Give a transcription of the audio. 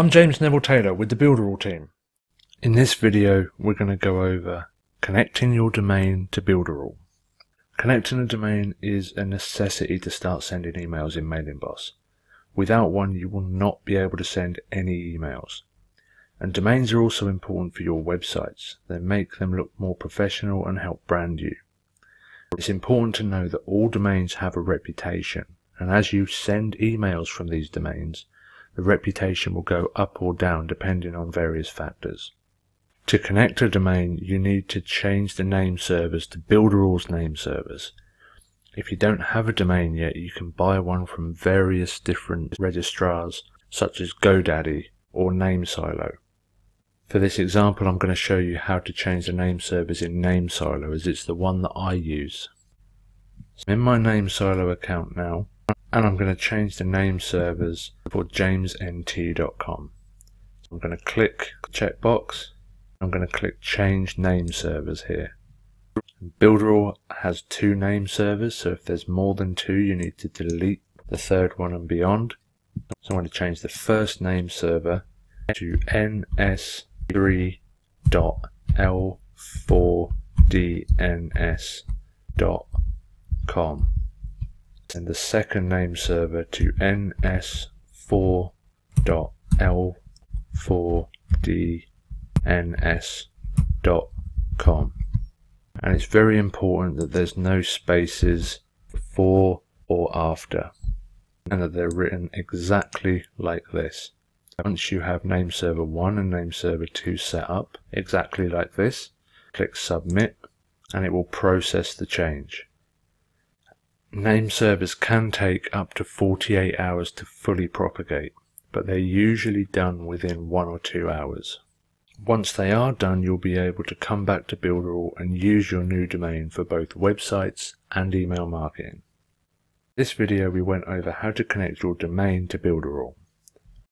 I'm James Neville Taylor with the Builderall team. In this video we're going to go over connecting your domain to Builderall. Connecting a domain is a necessity to start sending emails in MailingBoss. Without one you will not be able to send any emails. And domains are also important for your websites. They make them look more professional and help brand you. It's important to know that all domains have a reputation and as you send emails from these domains, the reputation will go up or down depending on various factors. To connect a domain, you need to change the name servers to Builderall's name servers. If you don't have a domain yet, you can buy one from various different registrars such as GoDaddy or NameSilo. For this example, I'm going to show you how to change the name servers in NameSilo as it's the one that I use. I'm in my NameSilo account now, and I'm going to change the name servers for jamesnt.com. I'm going to click checkbox. I'm going to click change name servers here. Builderall has two name servers, so if there's more than two, you need to delete the third one and beyond. So I'm going to change the first name server to ns3.l4dns.com and the second name server to ns4.l4dns.com. And it's very important that there's no spaces before or after, and that they're written exactly like this. Once you have name server 1 and name server 2 set up exactly like this, click submit and it will process the change. Name servers can take up to 48 hours to fully propagate, but they're usually done within one or two hours. Once they are done, you'll be able to come back to Builderall and use your new domain for both websites and email marketing. this video we went over how to connect your domain to Builderall.